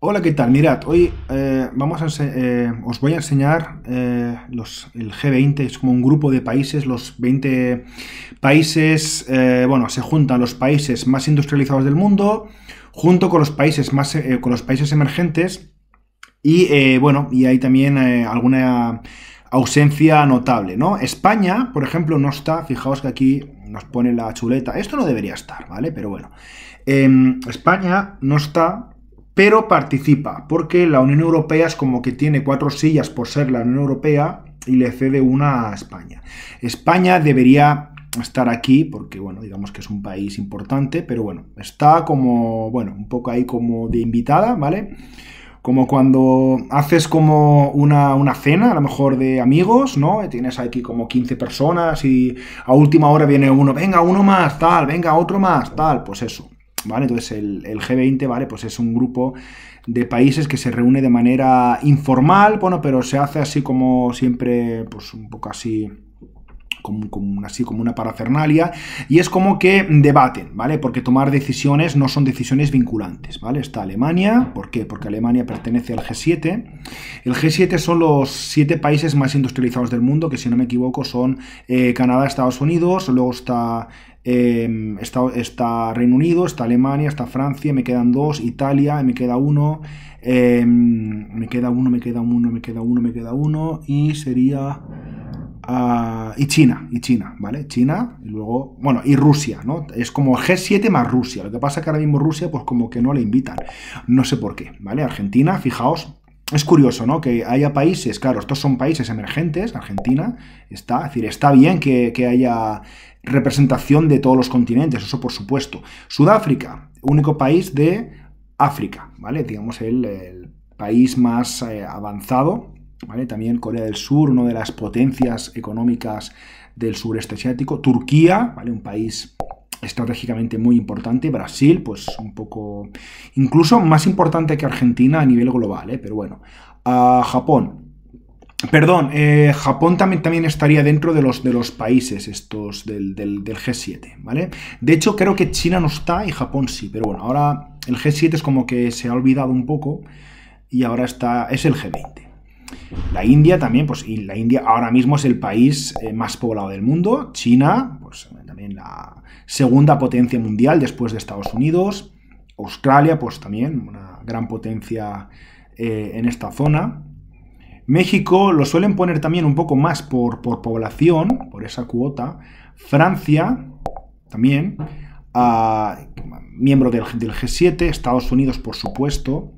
Hola, ¿qué tal? Mirad, hoy eh, vamos a eh, os voy a enseñar eh, los, el G20, es como un grupo de países, los 20 países, bueno, se juntan los países más industrializados del mundo junto con los países más, con los países emergentes y bueno, y hay también alguna ausencia notable, ¿no? España, por ejemplo, no está, fijaos que aquí nos pone la chuleta, esto no debería estar, ¿vale? Pero bueno, Em, España no está, pero participa, porque la Unión Europea es como que tiene cuatro sillas por ser la Unión Europea y le cede una a España. España debería estar aquí porque, bueno, digamos que es un país importante, pero bueno, está como, bueno, un poco ahí como de invitada, ¿vale? Como cuando haces como una, una cena, a lo mejor de amigos, ¿no? Tienes aquí como 15 personas y a última hora viene uno, venga, uno más, tal, venga, otro más, tal, pues eso, ¿vale? Entonces el, el G20, ¿vale? Pues es un grupo de países que se reúne de manera informal, bueno, pero se hace así como siempre, pues un poco así como, como, así como una parafernalia y es como que debaten, ¿vale? Porque tomar decisiones no son decisiones vinculantes, ¿vale? Está Alemania, ¿por qué? Porque Alemania pertenece al G7. El G7 son los siete países más industrializados del mundo, que si no me equivoco son eh, Canadá, Estados Unidos, luego está, eh, está, está, Reino Unido, está Alemania, está Francia, me quedan dos, Italia, me queda uno, eh, me queda uno, me queda uno, me queda uno, me queda uno y sería... Uh, y China, y China, ¿vale? China, y luego, bueno, y Rusia, ¿no? Es como G7 más Rusia. Lo que pasa es que ahora mismo Rusia, pues como que no le invitan. No sé por qué, ¿vale? Argentina, fijaos, es curioso, ¿no? Que haya países, claro, estos son países emergentes, Argentina está, es decir, está bien que, que haya representación de todos los continentes, eso por supuesto. Sudáfrica, único país de África, ¿vale? Digamos el, país más eh, avanzado ¿Vale? También Corea del Sur, una de las potencias económicas del sureste asiático. Turquía, ¿vale? un país estratégicamente muy importante. Brasil, pues un poco, incluso más importante que Argentina a nivel global, ¿eh? pero bueno. Japón. Perdón, eh, Japón también, también, estaría dentro de los, de los países estos del, del, del, G7, ¿vale? De hecho, creo que China no está y Japón sí, pero bueno, ahora el G7 es como que se ha olvidado un poco y ahora está, es el G20. La India también, pues y la India ahora mismo es el país eh, más poblado del mundo. China, pues también la segunda potencia mundial después de Estados Unidos. Australia, pues también una gran potencia eh, en esta zona. México lo suelen poner también un poco más por, por población, por esa cuota. Francia, también, uh, miembro del, del G7. Estados Unidos, por supuesto.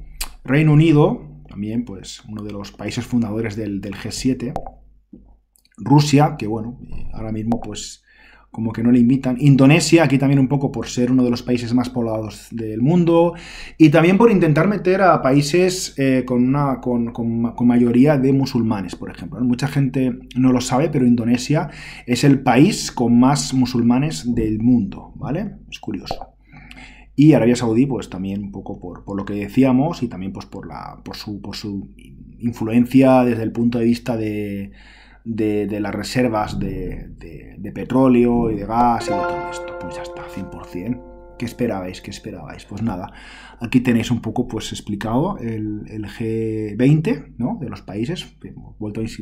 Reino Unido, también pues uno de los países fundadores del, del, G7. Rusia, que bueno, ahora mismo pues como que no le invitan. Indonesia, aquí también un poco por ser uno de los países más poblados del mundo. Y también por intentar meter a países eh, con, una, con, con, con, mayoría de musulmanes, por ejemplo. Mucha gente no lo sabe, pero Indonesia es el país con más musulmanes del mundo, ¿vale? Es curioso. Y Arabia Saudí, pues también un poco por, por, lo que decíamos y también pues por, la, por, su, por su influencia desde el punto de vista de, de, las reservas de, de, de, petróleo y de gas y de todo esto. Pues ya está, 100%. ¿Qué esperabais? ¿Qué esperabais? Pues nada, aquí tenéis un poco pues explicado el, el G20, ¿no? De los países.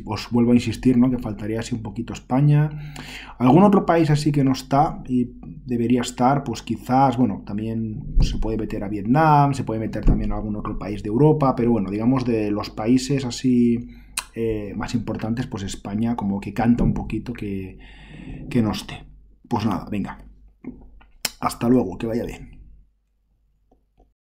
Os vuelvo a insistir, ¿no? Que faltaría así un poquito España. Algún otro país así que no está y debería estar, pues quizás, bueno, también se puede meter a Vietnam, se puede meter también a algún otro país de Europa, pero bueno, digamos de los países así eh, más importantes, pues España como que canta un poquito que, que no esté. Pues nada, venga. Hasta luego, que vaya bien.